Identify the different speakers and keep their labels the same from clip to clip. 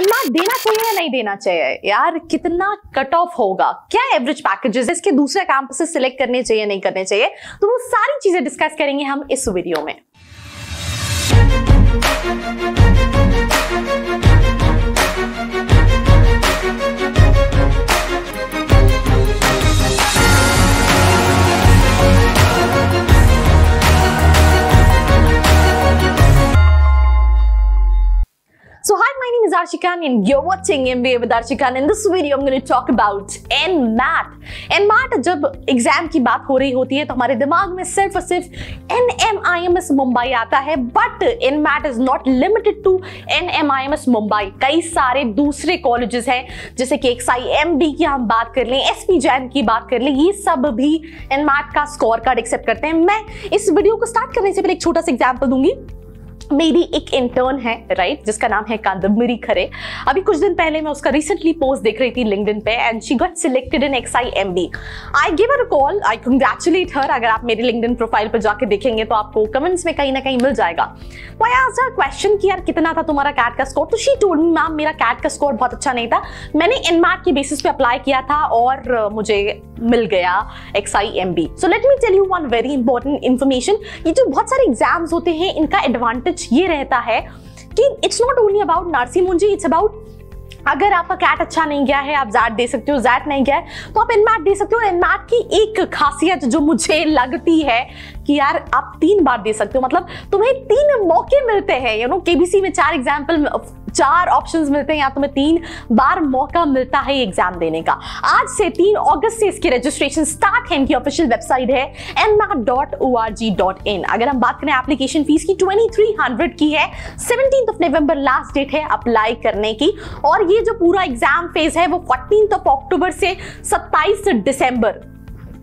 Speaker 1: एनमार्क देना चाहिए या नहीं देना चाहिए? यार, कितना कट ऑफ़ होगा? क्या एवरेज पैकेजेस इसके दूसरे कैंपसेस सिलेक्ट करने चाहिए, नहीं करने चाहिए? तो वो सारी चीज़ें डिस्कस करेंगे हम इस वीडियो में। Hi, my name is Arshika and you're watching MBA with Arshika and in this video I'm going to talk about NMAT. NMAT जब एग्ज़ाम की बात हो रही होती है तो हमारे दिमाग में सिर्फ़ और सिर्फ़ NMIMS मुंबई आता है but NMAT is not limited to NMIMS Mumbai कई सारे दूसरे कॉलेजेस हैं जैसे कि XIMB की हम बात कर लें SP जैन की बात कर लें ये सब भी NMAT का स्कोर कार्ड एक्सेप्ट करते हैं। मैं इस वीडियो को स्टार्ट करने से पहले एक छोटा सा एग्ज़ाम्पल दूँगी। मेरी एक इंटर्न है राइट जिसका नाम है कादम्बरी खरे। अभी कुछ दिन पहले मैं उसका रिसेंटली पोस्ट देख रही थी लिंक्डइन पे and she got selected in X I M B I give a call I congratulate her अगर आप मेरी लिंक्डइन प्रोफ़ाइल पर जाके देखेंगे तो आपको कमेंट्स में कहीं ना कहीं मिल जाएगा। क्वेश्चन कि यार कितना था तुम्हारा कैट का स्कोर तो शी टोल्ड मी मैम मेरा कैट का स्कोर बहुत अच्छा नहीं था। मैंने इन मैट की बेसिस पे अप्लाई किया था और मुझे मिल गया X I M B so let me tell you one very important information ये जो बहुत सारे एग्ज़ाम्स होते हैं, इनका एडवांटेज ये रहता है कि it's not only about Narsee Monjee it's about अगर आपका कैट अच्छा नहीं गया है, आप जैट दे सकते हो जैट नहीं गया है तो आप इनमैट दे सकते हो। इनमैट की एक खासियत जो मुझे लगती है कि यार, आप तीन बार दे सकते हो। मतलब तुम्हें तीन मौके मिलते हैं यू नो केबीसी में चार एग्ज़ाम्पल चार ऑप्शंस मिलते हैं, या तुम्हें तीन बार मौका मिलता है एग्ज़ाम देने का। आज से तीन अगस्त से इसकी रजिस्ट्रेशन स्टार्ट है, इनकी ऑफिशियल वेबसाइट है nmat.org.in अगर हम बात करें एप्लीकेशन फ़ीस की 2300 की है 17th of November last date है अप्लाई करने की। और ये जो पूरा एग्ज़ाम फ़ेज़ है, वो 14th ऑफ़ अक्टूबर से 27 दिसंबर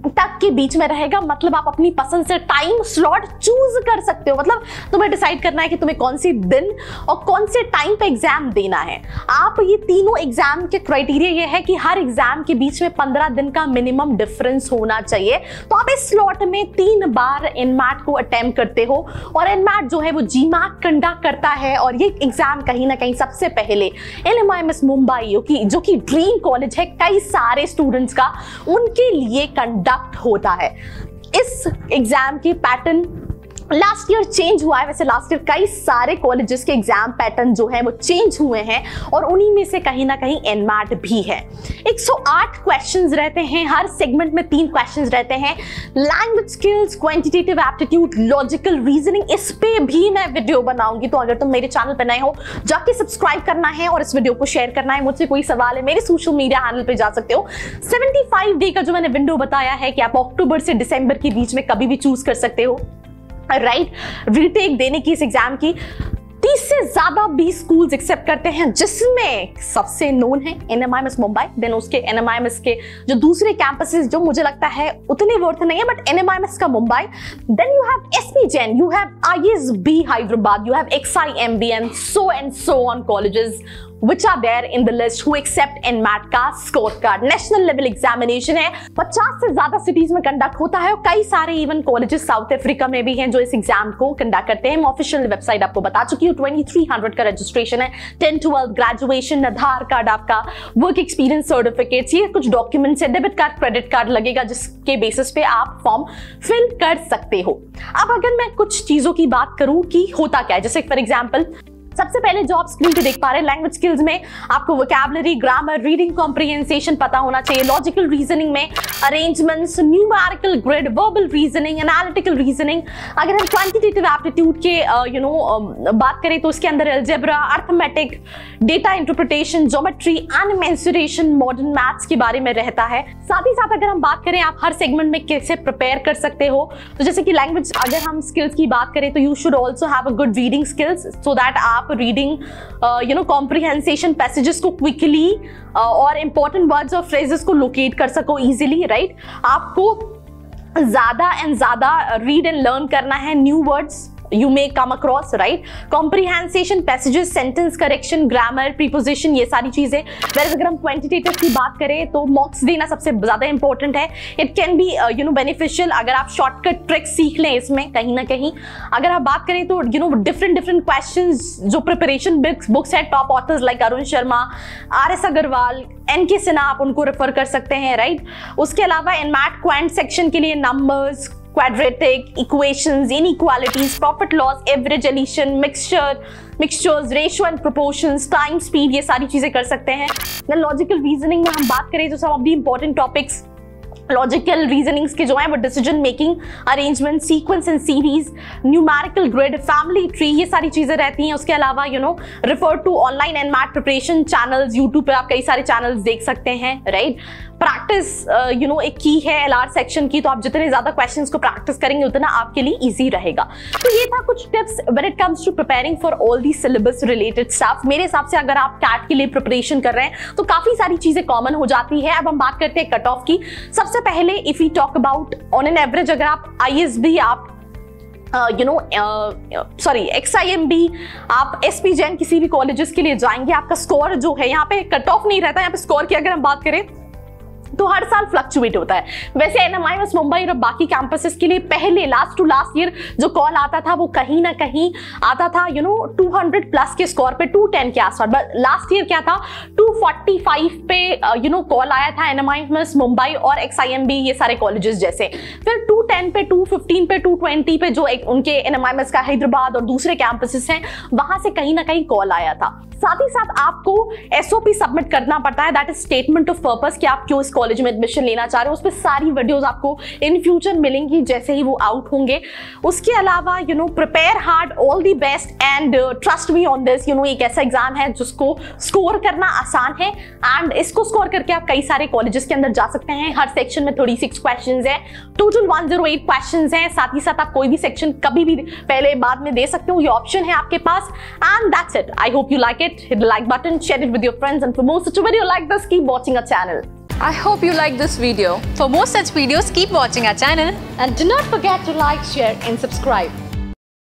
Speaker 1: तक के बीच में रहेगा। मतलब आप अपनी पसंद से टाइम स्लॉट चूज़ कर सकते हो। मतलब तुम्हें डिसाइड करना है कि तुम्हें कौन सी दिन और कौन से टाइम पे एग्ज़ाम देना है। आप ये तीनों एग्ज़ाम के क्राइटेरिया ये है कि हर एग्ज़ाम के बीच में पंद्रह दिन का मिनिमम डिफरेंस होना चाहिए। तो आप इस स्लॉट में तीन बार इनमैट को अटेम्प्ट करते हो और इनमैट जो है वो जी मैट कंडक्ट करता है और ये एग्ज़ाम कहीं ना कहीं सबसे पहले। एल मुंबई जो कि ड्रीम कॉलेज है, कई सारे स्टूडेंट्स का, उनके लिए कंडक्ट कंडक्ट होता है। इस एग्ज़ाम की पैटर्न लास्ट ईयर चेंज हुआ है। वैसे लास्ट ईयर कई सारे कॉलेजेस के एग्ज़ाम पैटर्न जो है, वो चेंज हुए हैं और उन्हीं में से कहीं ना कहीं एनमैट भी है। 108 क्वेश्चंस रहते हैं। हर सेगमेंट में तीन क्वेश्चंस रहते हैं। Language skills quantitative aptitude logical reasoning इस पे भी मैं वीडियो बनाऊँगी। तो अगर तुम मेरे चैनल पर नए हो, जाके सब्सक्राइब करना है और इस वीडियो को शेयर करना है। मुझसे कोई सवाल है, मेरे सोशल मीडिया हैंडल पर जा सकते हो। 75 डे का जो मैंने विंडो बताया है कि आप अक्टूबर से दिसंबर के बीच में कभी भी चूज़ कर सकते हो। राइट रीटेक देने की इस एग्ज़ाम की तीस से ज़्यादा बी स्कूल्स एक्सेप्ट करते हैं, जिसमें सबसे नोन है एनएमआईएमएस मुंबई देन उसके एनएमआईएमएस के जो दूसरे कैंपसेस जो मुझे लगता है उतने वर्थ नहीं है बट एनएमआईएमएस का Mumbai then you have S P Jain you have ISB Hyderabad you have X I M B and so and so on colleges which are there in the list who accept NMAT का score card national level examination है। 50 से ज़्यादा cities में conduct होता है और कई सारे इवन कॉलेजेस साउथ अफ्रीका में भी हैं जो इस एग्ज़ाम को कंडक्ट करते हैं। ऑफिशियल वेबसाइट आपको बता चुकी हूँ। 2300 का रजिस्ट्रेशन है। 10 ट्वेल्थ ग्रेजुएशन आधार कार्ड आपका वर्क एक्सपीरियंस सर्टिफिकेट्स ये कुछ डॉक्यूमेंट्स है। डेबिट कार्ड क्रेडिट कार्ड लगेगा जिसके बेसिस पे आप फॉर्म फिल कर सकते हो। अब अगर मैं कुछ चीज़ों की बात करूँ कि होता क्या है। जैसे फॉर एग्ज़ाम्पल सबसे पहले जो आप स्क्रीन पे देख पा रहे हैं लैंग्वेज स्किल्स में आपको वोकैबुलरी ग्रामर रीडिंग कॉम्प्रिहेंसेशन पता होना चाहिए। लॉजिकल रीजनिंग में arrangements numerical grid verbal reasoning analytical reasoning अगर हम क्वांटिटेटिव एप्टीट्यूड के यू नो बात करें तो उसके अंदर algebra arithmetic data interpretation geometry and mensuration modern maths के बारे में रहता है। साथ ही साथ अगर हम बात करें, आप हर सेगमेंट में कैसे प्रिपेयर कर सकते हो? तो जैसे कि लैंग्वेज अगर हम स्किल्स की बात करें तो you should also have a good reading skills so that आप आप reading you know comprehension passages को क्विकली uh, और इंपॉर्टेंट वर्ड्स और फ्रेजेस को लोकेट कर सको इजीली राइट right? आपको ज़्यादा एंड ज़्यादा रीड एंड लर्न करना है new words you may come across, right? Comprehension, passages, sentence correction, grammar, preposition, ये सारी चीज़ें। Whereas अगर हम quantitative की बात करें तो मॉक्स देना सबसे ज़्यादा इंपॉर्टेंट है। It can be you know beneficial अगर आप शॉर्टकट ट्रिक सीख लें इसमें, कहीं ना कहीं। अगर आप बात करें तो you know different different question जो प्रिपरेशन बुक्स है top authors like Arun Sharma R S Agarwal N K Sinha आप उनको रेफर कर सकते हैं राइट उसके अलावा इन मैट क्वांट सेक्शन के लिए numbers quadratic equations inequalities profit loss average addition mixture mixtures ratio and proportions time speed ये सारी चीज़ें कर सकते हैं लॉजिकल रीजनिंग में हम बात करें तो some of the important topics logical reasonings के जो है वो decision making arrangement sequence and series numerical grid family tree ये सारी चीज़ें रहती हैं उसके अलावा you know refer to online and math preparation channels YouTube पे आप कई सारे चैनल्स देख सकते हैं राइट प्रैक्टिस यू नो एक की है एल आर सेक्शन की तो आप जितने ज़्यादा क्वेश्चन को प्रैक्टिस करेंगे उतना आपके लिए ईजी रहेगा तो ये था कुछ tips when it comes to preparing for all the syllabus related stuff मेरे हिसाब से अगर आप कैट के लिए प्रिपरेशन कर रहे हैं तो काफ़ी सारी चीज़ें कॉमन हो जाती है अब हम बात करते हैं कट ऑफ़ की सबसे पहले if you talk about on an average अगर आप आई एस बी आप you know sorry X I M B आप एस पी जैन किसी भी कॉलेजेस के लिए जाएँगे, आपका स्कोर जो है यहाँ पे कट ऑफ़ नहीं रहता, यहाँ पे स्कोर की अगर हम बात करें तो हर साल फ्लक्चुएट होता है। वैसे एनएमआईएस मुंबई और बाकी कैंपसेस के लिए पहले लास्ट टू लास्ट ईयर जो कॉल आता था वो कहीं ना कहीं आता था यू नो 200 प्लस के स्कोर पे 210 के आसपास। बट लास्ट ईयर क्या था? 245 पे यू नो कॉल आया था एनएमआईएस मुंबई और एक्सआईएमबी ये सारे कॉलेजेस जैसे। फिर 210 पे 215 पे 220 पे जो एक उनके एनएमआईएस का हैदराबाद और दूसरे कैंपसेस हैं, वहाँ से कहीं ना कहीं कॉल आया था। साथ ही साथ आपको एसओपी सबमिट करना पड़ता है। That is statement of purpose कि आप क्यों इस कॉलेज में एडमिशन लेना चाह रहे हो उस पर सारी वीडियोस आपको इन फ्यूचर मिलेंगी जैसे ही वो आउट होंगे। उसके अलावा you know prepare hard all the best and trust me on this you know एक ऐसा एग्ज़ाम है जिसको स्कोर करना आसान है। एंड इसको स्कोर करके आप कई सारे कॉलेजेस के अंदर जा सकते हैं। हर सेक्शन में थोड़ी सिक्स क्वेश्चन है। Total one zero eight question है। साथ ही साथ आप कोई भी सेक्शन कभी भी पहले बाद में दे सकते हो। ये ऑप्शन है आपके पास। And that's it I hope you like it like button, share it with your friends and for more such a video like this, keep watching our channel.
Speaker 2: I hope you like this video. For more such videos, keep watching our channel.
Speaker 1: And do not forget to like, share and subscribe.